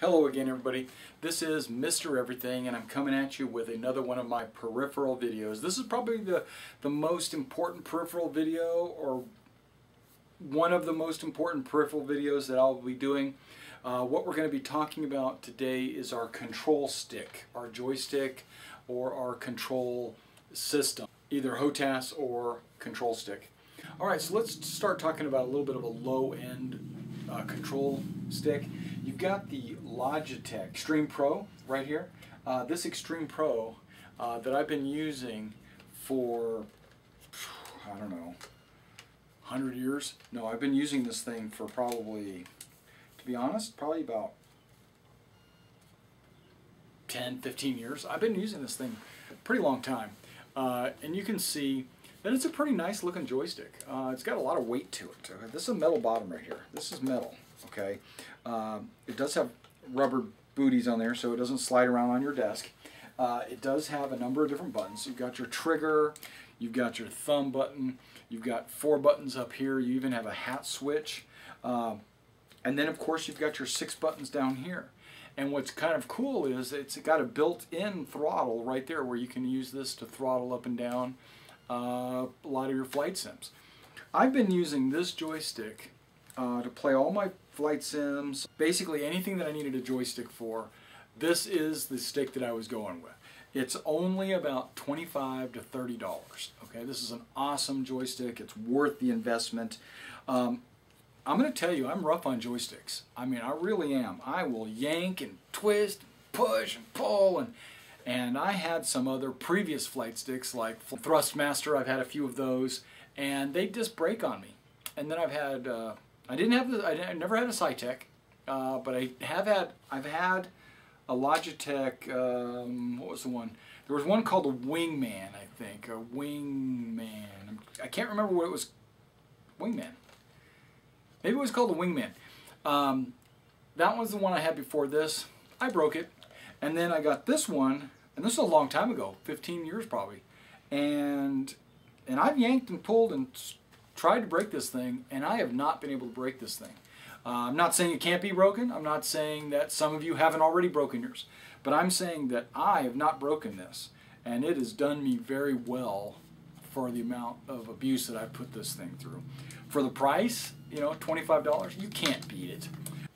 Hello again everybody. This is Mr. Everything and I'm coming at you with another one of my peripheral videos. This is probably the, the most important peripheral video or one of the most important peripheral videos that I'll be doing. Uh, what we're going to be talking about today is our control stick, our joystick or our control system, either HOTAS or control stick. Alright, so let's start talking about a little bit of a low end uh, control stick. You've got the Logitech Extreme Pro right here. Uh, this Extreme Pro uh, that I've been using for, I don't know, 100 years? No, I've been using this thing for probably, to be honest, probably about 10, 15 years. I've been using this thing a pretty long time. Uh, and you can see that it's a pretty nice looking joystick. Uh, it's got a lot of weight to it. Uh, this is a metal bottom right here. This is metal, okay? Um, it does have rubber booties on there so it doesn't slide around on your desk. Uh, it does have a number of different buttons. You've got your trigger, you've got your thumb button, you've got four buttons up here, you even have a hat switch. Um, and then of course you've got your six buttons down here. And what's kind of cool is it's got a built-in throttle right there where you can use this to throttle up and down uh, a lot of your flight sims. I've been using this joystick uh, to play all my flight sims, basically anything that I needed a joystick for. This is the stick that I was going with. It's only about 25 to $30. Okay, this is an awesome joystick. It's worth the investment. Um, I'm going to tell you, I'm rough on joysticks. I mean, I really am. I will yank and twist, push and pull, and and I had some other previous flight sticks like Thrustmaster. I've had a few of those, and they just break on me. And then I've had uh, I didn't have the, I, never had a Saitek, uh, but I have had, I've had a Logitech, um, what was the one? There was one called a Wingman, I think, a Wingman. I can't remember what it was, Wingman. Maybe it was called a Wingman. Um, that was the one I had before this. I broke it. And then I got this one, and this was a long time ago, 15 years probably. And and I've yanked and pulled and tried to break this thing, and I have not been able to break this thing. Uh, I'm not saying it can't be broken. I'm not saying that some of you haven't already broken yours. But I'm saying that I have not broken this, and it has done me very well for the amount of abuse that I've put this thing through. For the price, you know, $25, you can't beat it.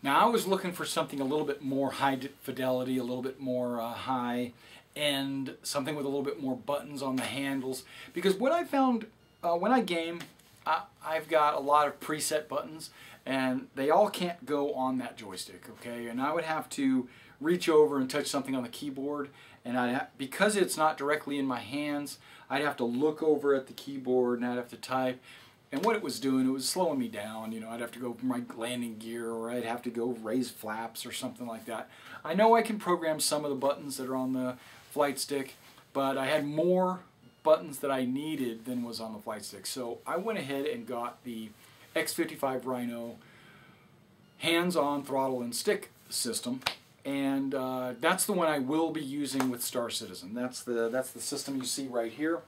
Now I was looking for something a little bit more high fidelity, a little bit more uh, high end, something with a little bit more buttons on the handles. Because what I found uh, when I game, I've got a lot of preset buttons and they all can't go on that joystick, okay? And I would have to reach over and touch something on the keyboard and I because it's not directly in my hands, I'd have to look over at the keyboard and I'd have to type. And what it was doing, it was slowing me down. You know, I'd have to go my landing gear or I'd have to go raise flaps or something like that. I know I can program some of the buttons that are on the flight stick, but I had more buttons that I needed than was on the flight stick. So I went ahead and got the X55 Rhino hands-on throttle and stick system and uh, that's the one I will be using with Star Citizen. That's the that's the system you see right here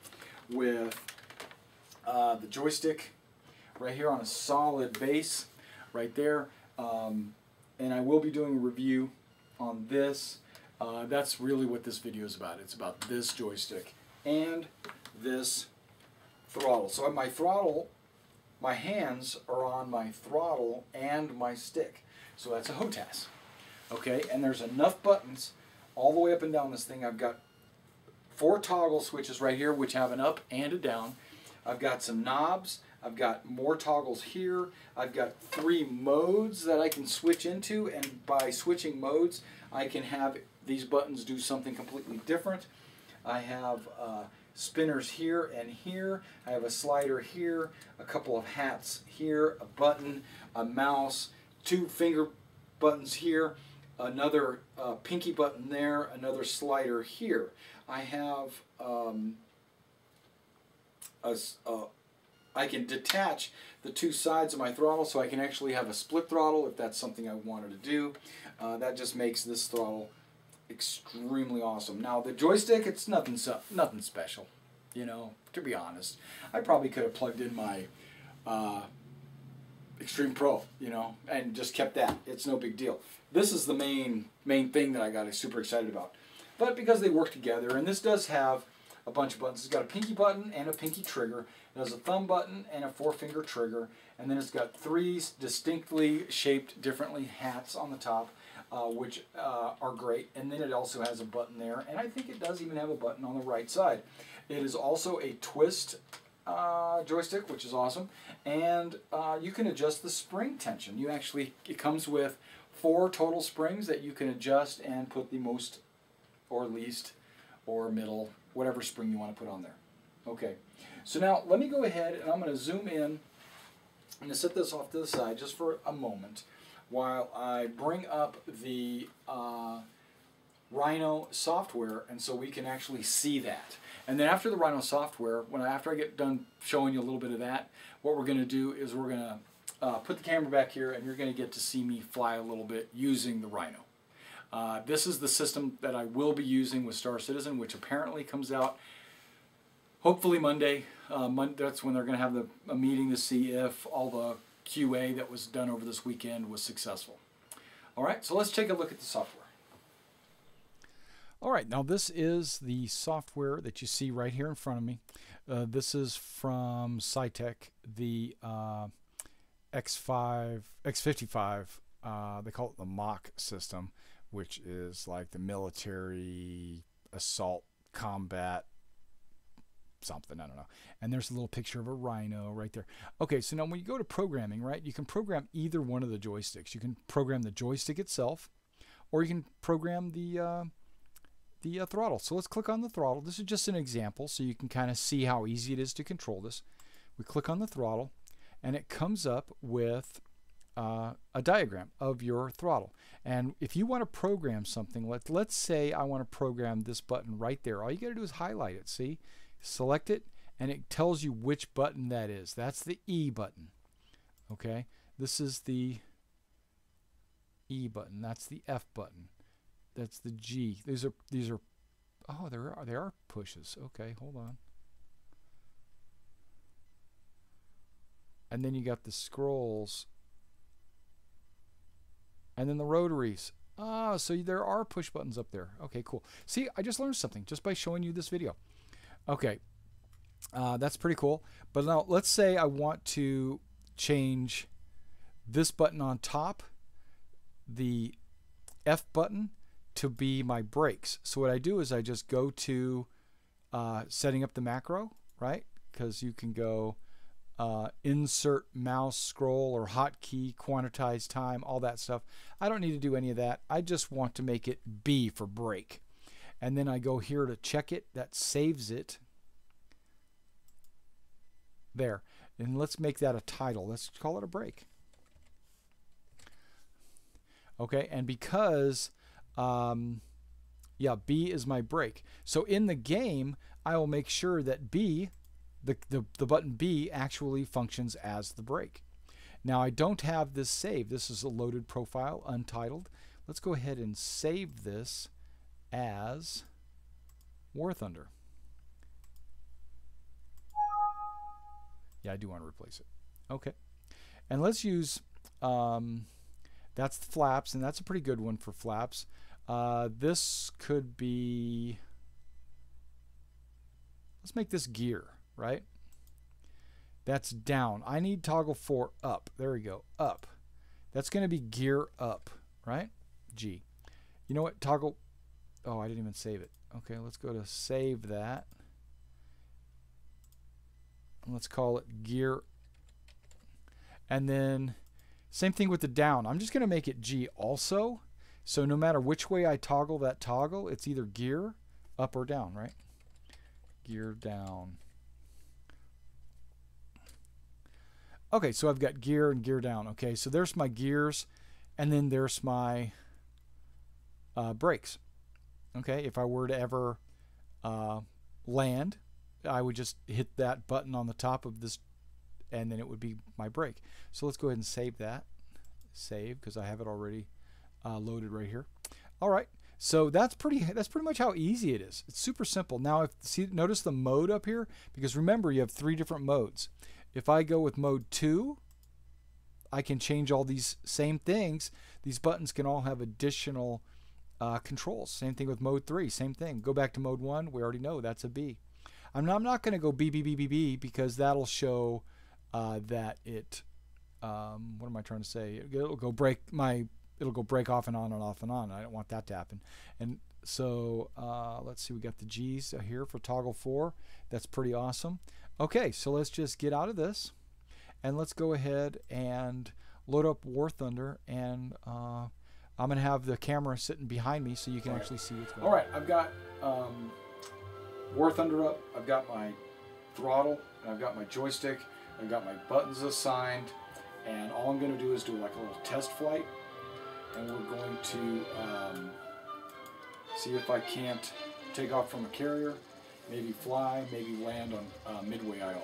with uh, the joystick right here on a solid base right there. Um, and I will be doing a review on this. Uh, that's really what this video is about. It's about this joystick and this throttle. So my throttle, my hands are on my throttle and my stick. So that's a HOTAS. Okay, and there's enough buttons all the way up and down this thing. I've got four toggle switches right here which have an up and a down. I've got some knobs. I've got more toggles here. I've got three modes that I can switch into and by switching modes I can have these buttons do something completely different. I have uh, spinners here and here. I have a slider here, a couple of hats here, a button, a mouse, two finger buttons here, another uh, pinky button there, another slider here. I have um, a, a, I can detach the two sides of my throttle so I can actually have a split throttle if that's something I wanted to do. Uh, that just makes this throttle extremely awesome. Now the joystick, it's nothing so, nothing special, you know, to be honest. I probably could have plugged in my uh, Extreme Pro, you know, and just kept that. It's no big deal. This is the main main thing that I got super excited about. But because they work together, and this does have a bunch of buttons. It's got a pinky button and a pinky trigger. It has a thumb button and a four-finger trigger. And then it's got three distinctly shaped differently hats on the top, uh, which uh, are great. And then it also has a button there. And I think it does even have a button on the right side. It is also a twist uh, joystick, which is awesome. And uh, you can adjust the spring tension. You actually, it comes with four total springs that you can adjust and put the most or least or middle, whatever spring you want to put on there. Okay, so now let me go ahead and I'm going to zoom in. I'm going to set this off to the side just for a moment while I bring up the uh, Rhino software and so we can actually see that. And then after the Rhino software, when I, after I get done showing you a little bit of that, what we're going to do is we're going to uh, put the camera back here and you're going to get to see me fly a little bit using the Rhino. Uh, this is the system that I will be using with Star Citizen, which apparently comes out hopefully Monday. Uh, Monday that's when they're going to have the, a meeting to see if all the QA that was done over this weekend was successful. All right, so let's take a look at the software. All right, now this is the software that you see right here in front of me. Uh, this is from Saitek, the uh, X5, X55, uh, they call it the Mach system which is like the military assault combat something i don't know and there's a little picture of a rhino right there okay so now when you go to programming right you can program either one of the joysticks you can program the joystick itself or you can program the uh, the uh, throttle so let's click on the throttle this is just an example so you can kind of see how easy it is to control this we click on the throttle and it comes up with uh, a diagram of your throttle. And if you want to program something, let, let's say I want to program this button right there. All you got to do is highlight it, see? Select it, and it tells you which button that is. That's the E button. Okay? This is the E button. That's the F button. That's the G. These are these are oh there are there are pushes. Okay, hold on. And then you got the scrolls and then the rotaries. Ah, so there are push buttons up there. Okay, cool. See, I just learned something just by showing you this video. Okay, uh, that's pretty cool. But now let's say I want to change this button on top, the F button, to be my brakes. So what I do is I just go to uh, setting up the macro, right? Because you can go uh, insert mouse scroll or hotkey, quantize time, all that stuff. I don't need to do any of that. I just want to make it B for brake. And then I go here to check it. That saves it. There. And let's make that a title. Let's call it a brake Okay, and because, um, yeah, B is my brake So in the game, I will make sure that B the, the, the button B actually functions as the brake Now I don't have this saved. This is a loaded profile, untitled. Let's go ahead and save this as War Thunder. Yeah, I do want to replace it. Okay. And let's use, um, that's flaps, and that's a pretty good one for flaps. Uh, this could be, let's make this gear right? That's down. I need toggle 4 up. There we go. Up. That's going to be gear up, right? G. You know what? Toggle. Oh, I didn't even save it. Okay, let's go to save that. Let's call it gear. And then same thing with the down. I'm just going to make it G also. So no matter which way I toggle that toggle, it's either gear up or down, right? Gear down. Okay, so I've got gear and gear down. Okay, so there's my gears, and then there's my uh, brakes. Okay, if I were to ever uh, land, I would just hit that button on the top of this, and then it would be my brake. So let's go ahead and save that. Save because I have it already uh, loaded right here. All right, so that's pretty that's pretty much how easy it is. It's super simple. Now, if see notice the mode up here because remember you have three different modes. If I go with mode 2, I can change all these same things. These buttons can all have additional uh, controls. Same thing with mode 3, same thing. Go back to mode 1, we already know that's a B. I'm not, not going to go B, B, B, B, B because that'll show uh, that it, um, what am I trying to say? It'll go break my, it'll go break off and on and off and on. I don't want that to happen. And so uh, let's see, we got the G's here for toggle 4. That's pretty awesome. Okay, so let's just get out of this and let's go ahead and load up War Thunder and uh, I'm going to have the camera sitting behind me so you can actually see what's going on. All right, I've got um, War Thunder up. I've got my throttle, and I've got my joystick. I've got my buttons assigned, and all I'm going to do is do like a little test flight, and we're going to um, see if I can't take off from a carrier, maybe fly, maybe land on uh, Midway Island.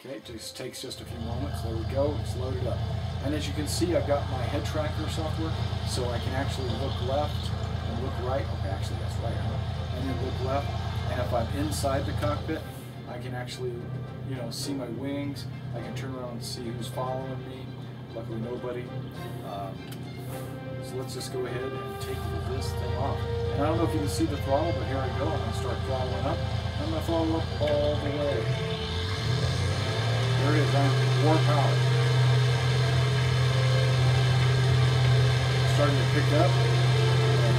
Okay, it just takes just a few moments. There we go, it's loaded up. And as you can see, I've got my head tracker software, so I can actually look left and look right. Okay, actually that's right, huh? And then look left. And if I'm inside the cockpit, I can actually, you know, see my wings. I can turn around and see who's following me. Luckily nobody. Um, so let's just go ahead and take this thing off. And I don't know if you can see the throttle, but here I go. I'm going to start throttling up. I'm going to throttle up all the way. There it is. I'm more power. Starting to pick up. Uh,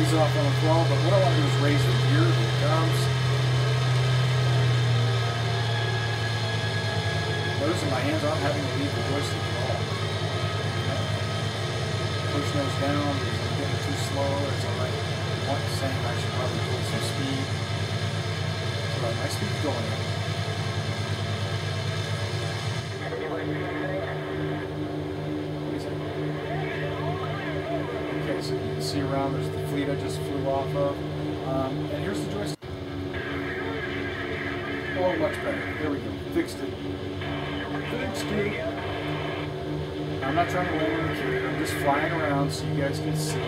Ease off on the throttle, but what I want to do is raise the gear. Here it comes. Notice my hands aren't having to leave the joystick at all. Push nose down because getting too slow. It's alright. One saying I should probably pull some speed. So my speed's going up. I just flew off of. Um, and here's the joystick. Oh, much better. There we go. Fixed it. Fixed it. I'm not trying to land on the. I'm just flying around so you guys can see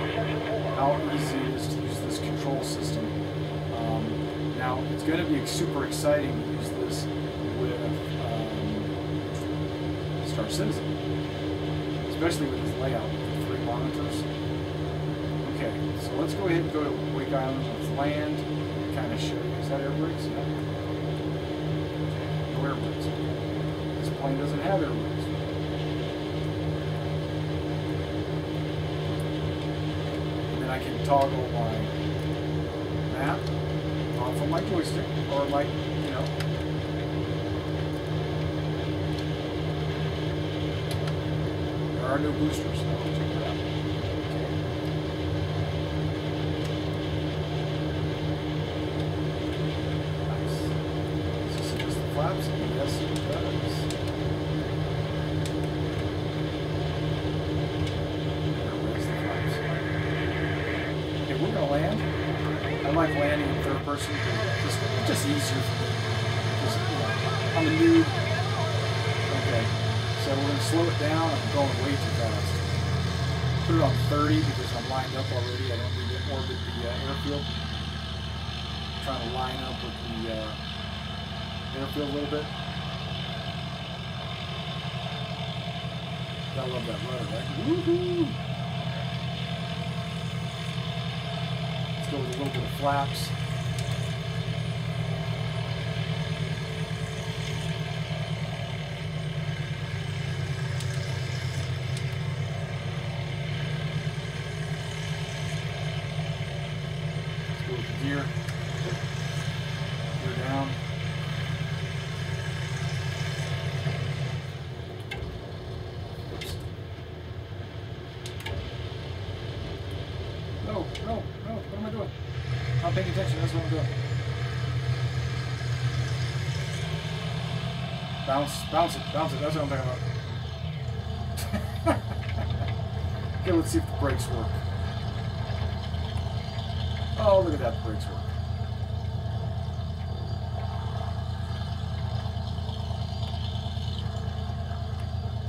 how easy it is to use this control system. Um, now, it's going to be super exciting to use this with um, Star Citizen, especially with this layout with the three monitors. Okay, so let's go ahead and go to Wake Island. Let's land. Kind of show you. Is that air brakes? Yeah. No air brakes. This plane doesn't have air brakes. And then I can toggle my map off of my joystick or my, you know, there are no boosters. So in. Just, it's just easier for me. Just, you know, I'm a noob. Okay, so we're going to slow it down. I'm going way too fast. Put it on 30 because I'm lined up already. I don't need to orbit the uh, airfield. I'm trying to line up with the uh, airfield a little bit. I love that rudder, right? Woohoo! go with a little bit of flaps. Let's go with the gear. Gear down. No, no, no, what am I doing? I'm not paying attention, that's what I'm doing. Bounce, bounce it, bounce it, that's what I'm talking about. okay, let's see if the brakes work. Oh, look at that, the brakes work.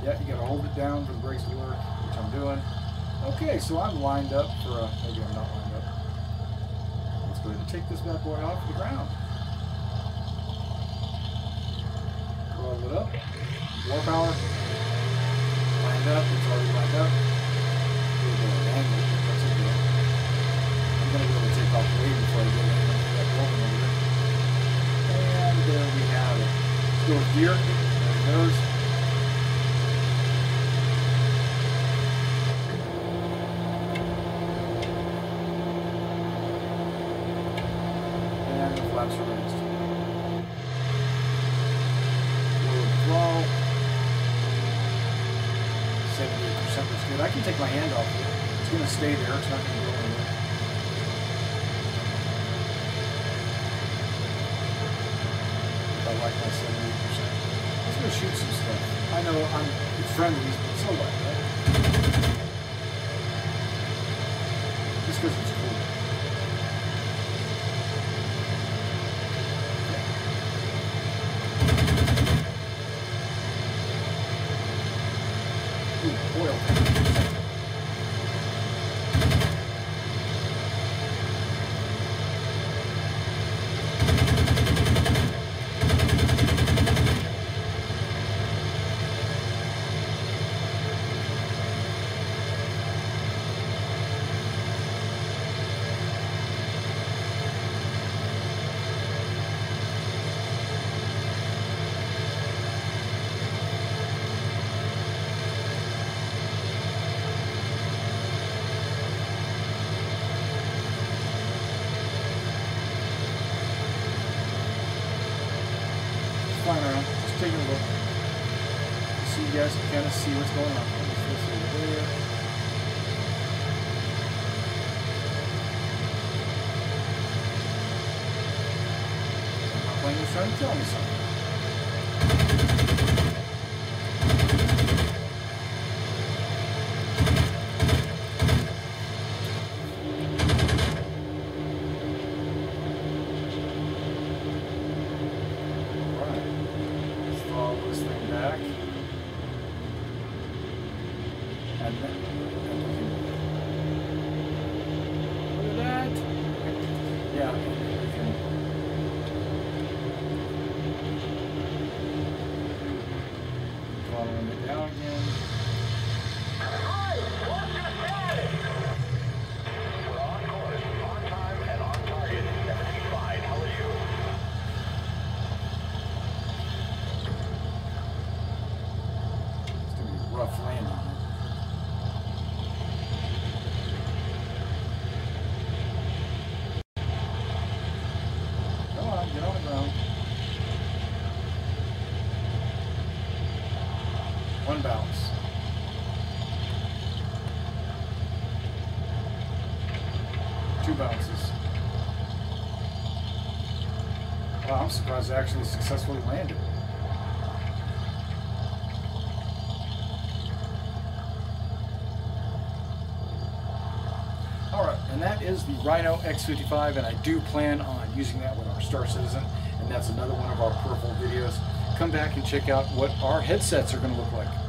Yeah, you gotta hold it down for the brakes to work, which I'm doing. Okay, so I'm lined up for a, maybe I'm not lined up. Let's go ahead and take this bad boy off the ground. Roll it up. More power. lined up. It's already lined up. I'm be able to take off before get to that building over there. And there we have it. Gear. There it goes. And the flaps are raised. Lower the flow. 78% looks good. I can take my hand off it. It's going to stay there. To. I like my 78%. Let's go shoot some stuff. I know I'm it's friendlies, but so what, right? Just because it's cool. Ooh, oil tank. flying around, just taking a look. So you guys can kind of see what's going on. This is trying to me something. Alright. Let's follow this thing back. And then, and we can, look at that. Yeah, and then we can. It down again. It's gonna be a rough landing. Come on, get on the ground. One bounce. Two bounces. I'm surprised I actually successfully landed. All right, and that is the Rhino X55, and I do plan on using that with our Star Citizen, and that's another one of our purple videos. Come back and check out what our headsets are going to look like.